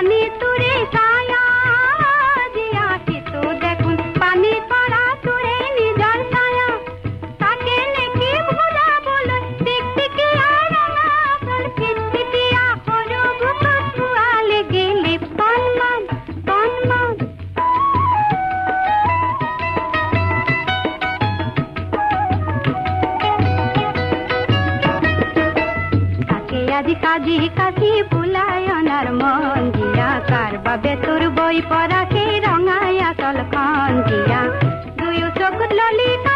पानी तुरे साया दिया कितु तो देखुन पानी पड़ा तुरे निजर साया। ताके ने की बुरा बोलो, टिक टिकिया रंगा कर किट किटिया खोरो गुपत वाले गेले पन मन पन मन ताके आज काजी कासी बुलायो नरमो। বাৰ বাবে পড়া কে রঙায় আসল খন দিয়া। দুই চকুত ললিতা